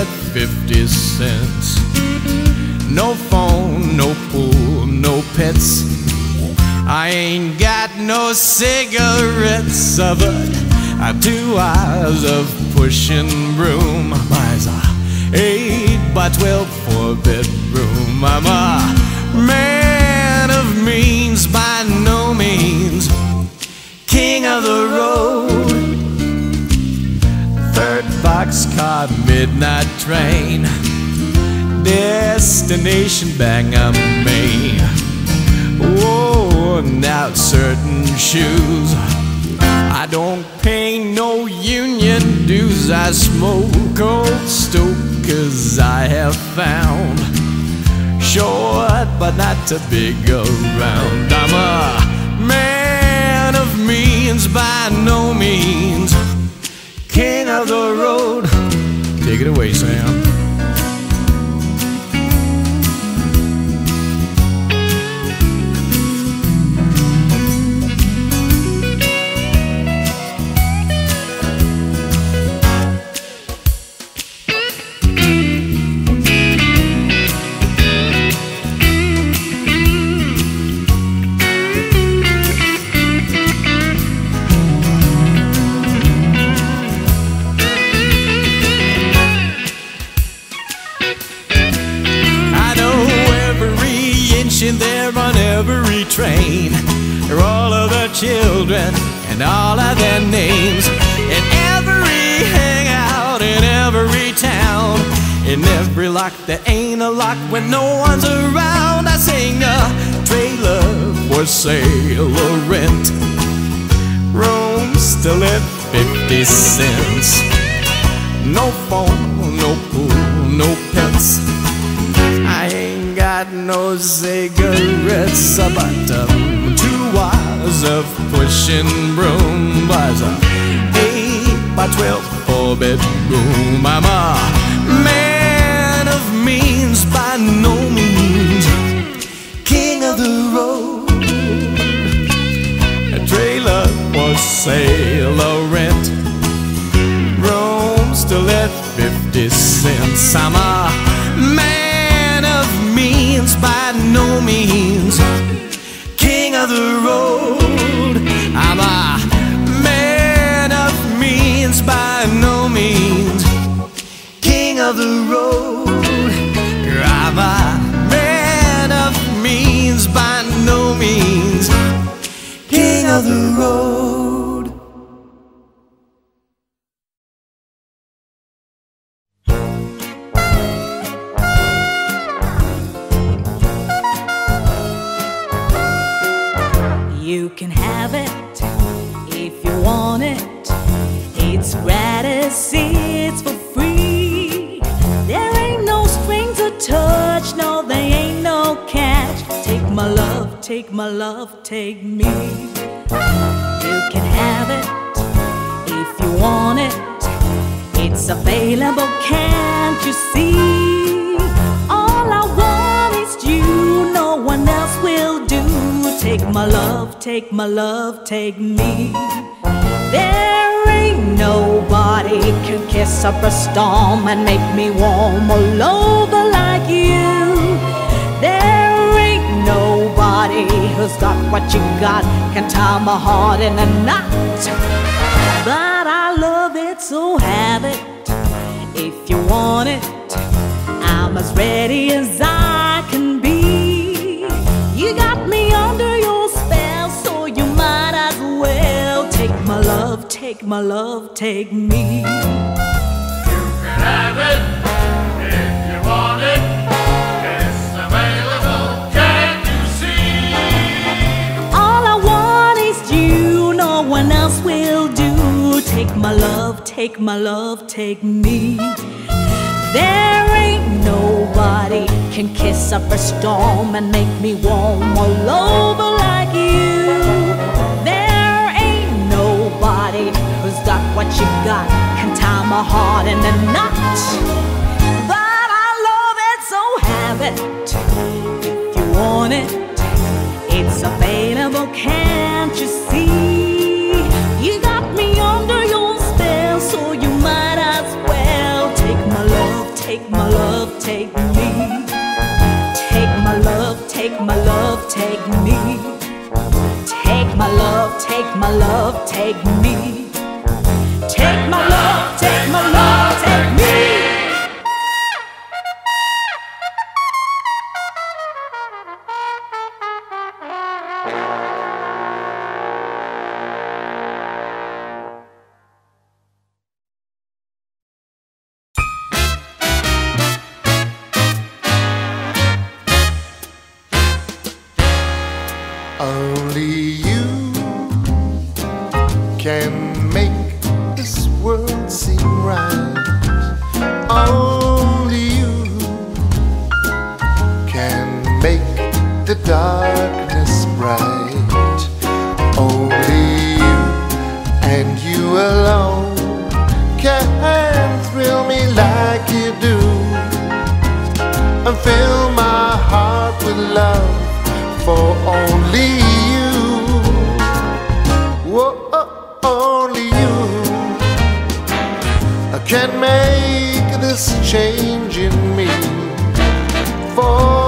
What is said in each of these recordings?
Rooms 50 cents. No phone, no pool, no pets. I ain't got no cigarettes, uh, but I've two hours of pushing broom. Buys a eight by twelve four bedroom. I'm a man of means by no means king of the road. Boxcar, midnight train, destination Bangor, Maine. Worn out certain shoes. I don't pay no union dues. I smoke old stokers I have found. Short but not too big around. I'm a man of means by no means. King of the road. Take it away, Sam. When no one's around. I sing a trailer for sale or rent. Rooms still at 50 cents. No phone, no pool, no pets. I ain't got no cigarettes, but um, two hours of pushing broom a eight by twelve four bedroom. I'm a man of means by no means, king of the road. A trailer for sale or rent, rooms to let fifty cents. I'm a man of means by no means, king of the road. I'm a man of means by no means, king of the road. The road. You can have it if you want it. It's gratis, it's take my love, take me. You can have it if you want it. It's available, can't you see? All I want is you, no one else will do. Take my love, take my love, take me. There ain't nobody can kiss up a storm and make me warm all over who's got what you got can tie my heart in a knot. But I love it, so have it if you want it. I'm as ready as I can be. You got me under your spell, so you might as well take my love, take my love, take me. You can Have it my love, take my love, take me. There ain't nobody can kiss up a storm and make me warm all over like you. There ain't nobody who's got what you got, can tie my heart in a knot. But I love it, so have it. If you want it, it's available, can't you see? Love, take me. Take my love, take my love, take me. Take my love, take my love, take me. Take my love, take my love, for only you. Whoa, oh, only you can make this change in me. For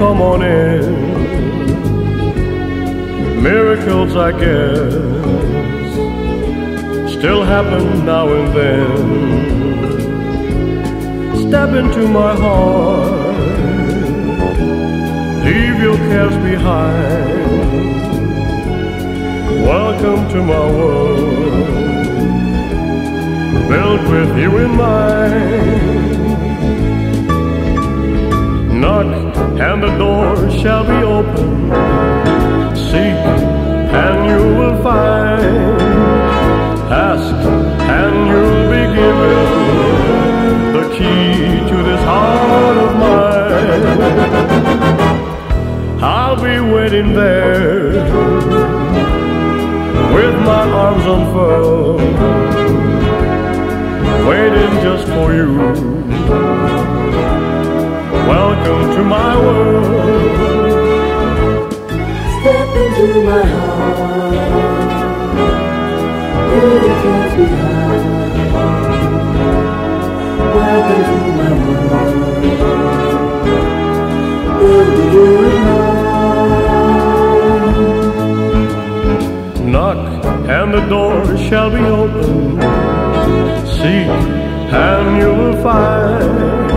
come on in, miracles, I guess, still happen now and then. Step into my heart, leave your cares behind. Welcome to my world built with you in mind. And the door shall be open. Seek and you will find. Ask and you'll be given the key to this heart of mine. I'll be waiting there with my arms unfurled waiting just for you. Welcome to my world. Step into my heart. Leave the cares behind. Welcome to my world. Build the world Knock and the door shall be open. Seek and you will find.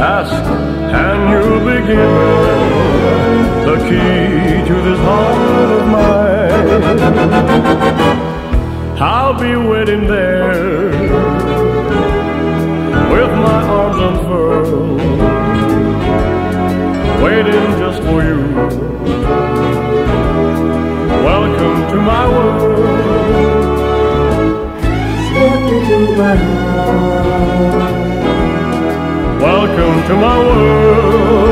Ask and you'll be given the key to this heart of mine. I'll be waiting there with my arms unfurled, waiting just for you. Welcome to my world. Step into my heart. To my world.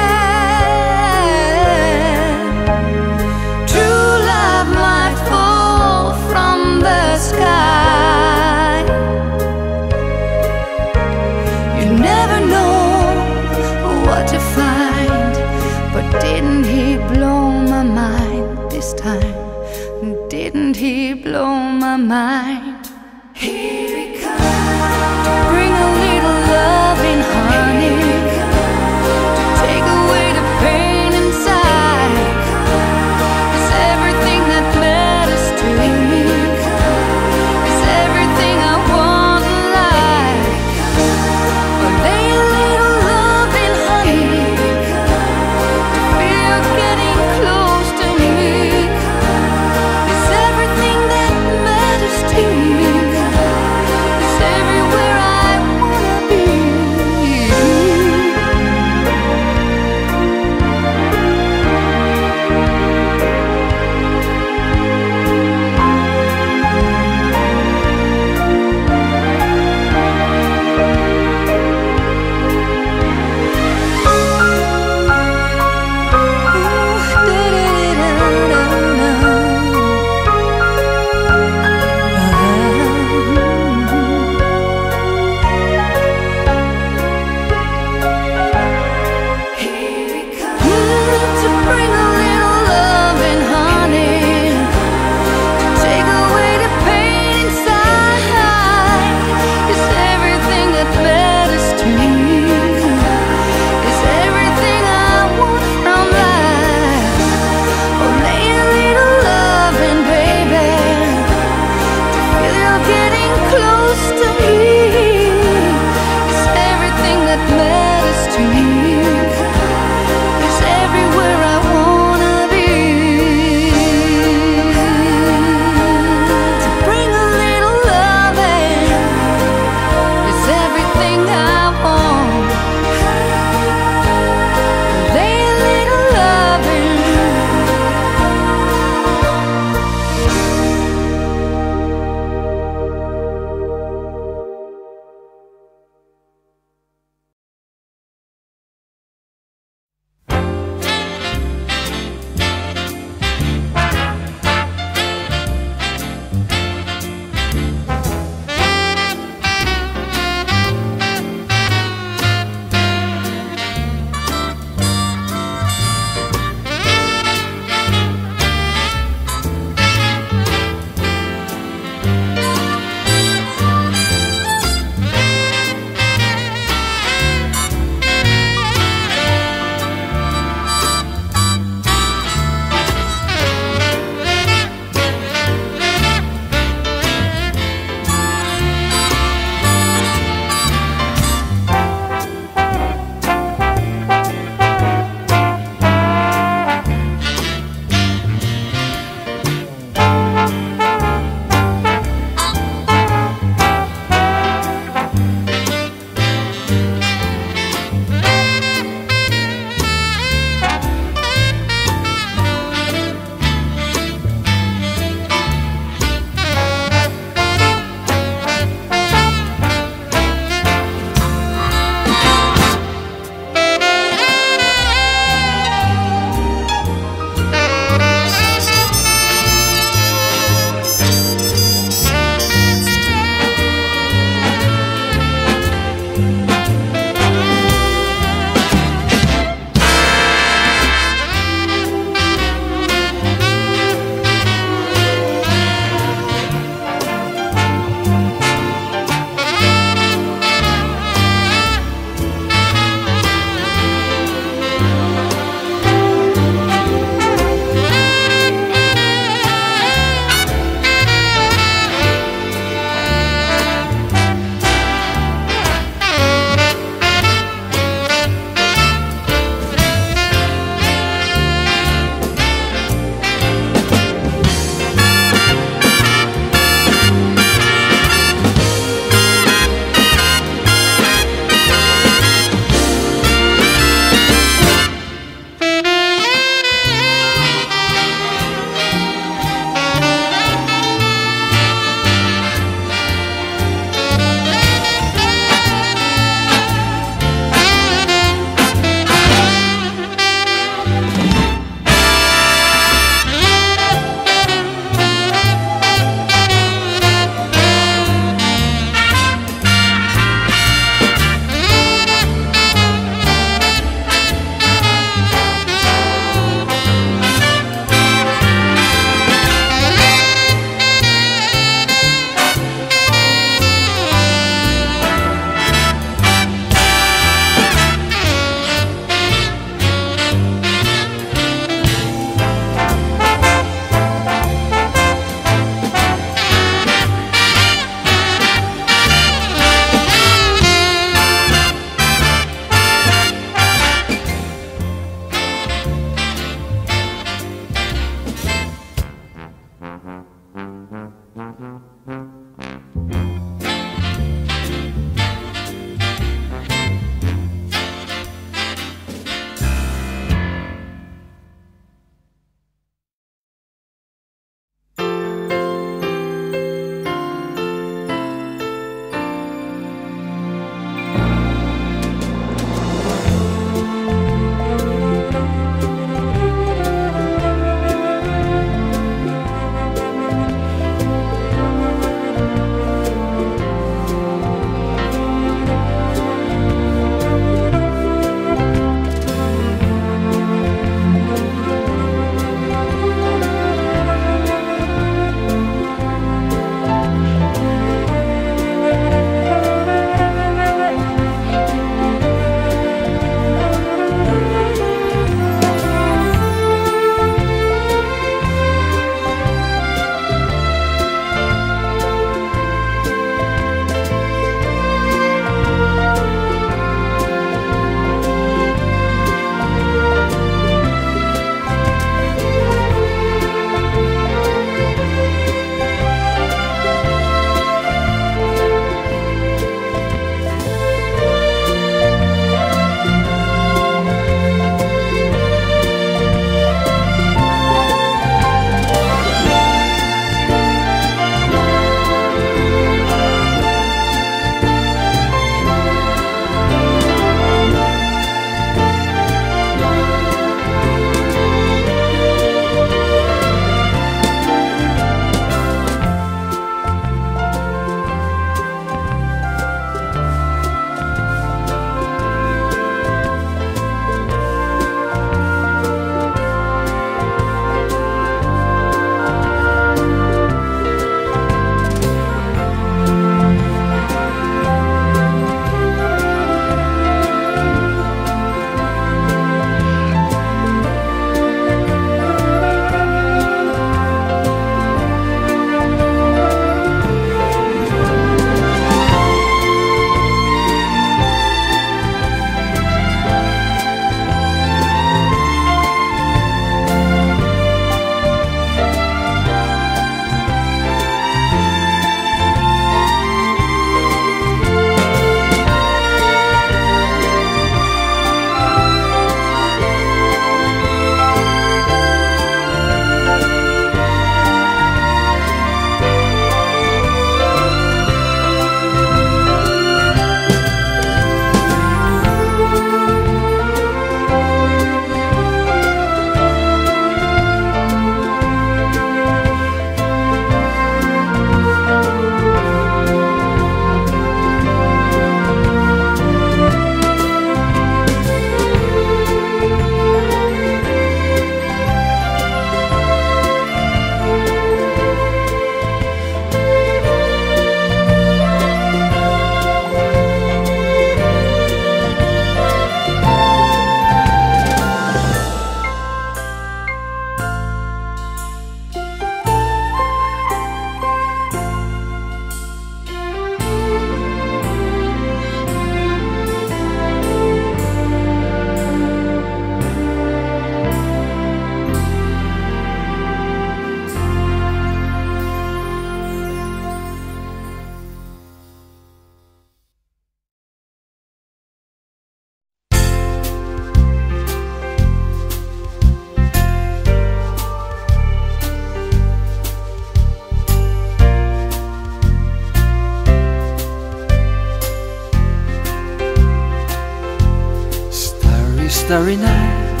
Starry night.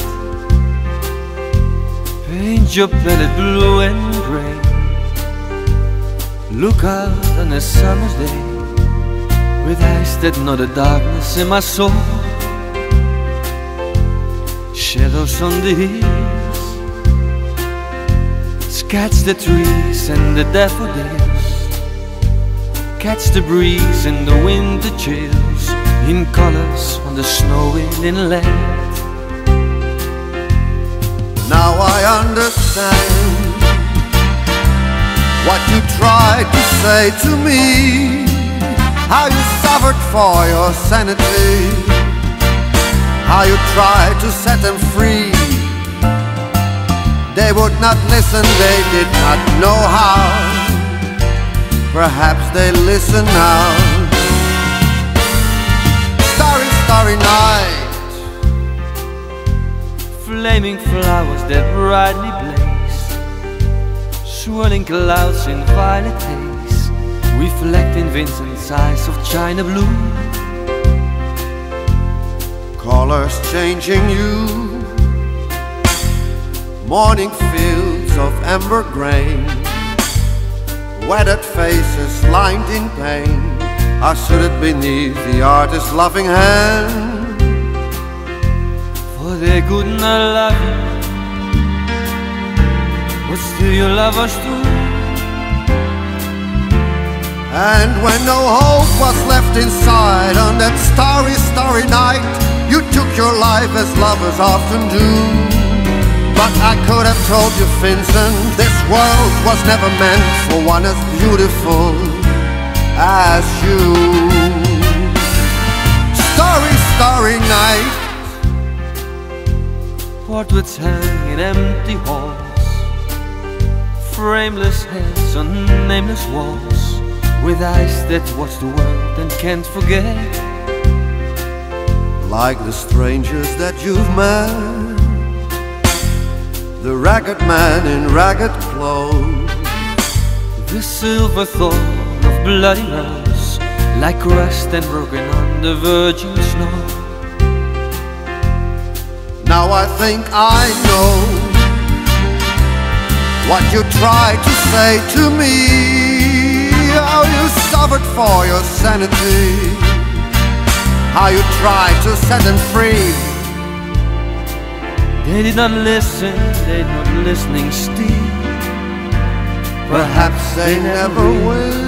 Paint your planet blue and gray. Look out on a summer's day with eyes that know the darkness in my soul. Shadows on the hills, sketch the trees and the daffodils. Catch the breeze and the winter chills in colors on the snowy inland. Understand what you tried to say to me. How you suffered for your sanity. How you tried to set them free. They would not listen, they did not know how. Perhaps they listen now. Starry, starry night. Flaming flowers that brightly blaze, swirling clouds in violet haze, reflecting Vincent's eyes of china blue. colors changing you. Morning fields of amber grain, weathered faces lined in pain are suited beneath the artist's loving hand. They could not love you, but still you love us too. And when no hope was left inside on that starry, starry night, you took your life as lovers often do. But I could have told you, Vincent, this world was never meant for one as beautiful as you. Starry, starry night. Portraits hang in empty halls, frameless heads on nameless walls, with eyes that watch the world and can't forget. like the strangers that you've met. The ragged man in ragged clothes, The silver thorn of bloody rose, like rust and broken on the virgin snow. Now I think I know what you tried to say to me. How you suffered for your sanity, how you tried to set them free. They did not listen, they're not listening still. Perhaps they never will.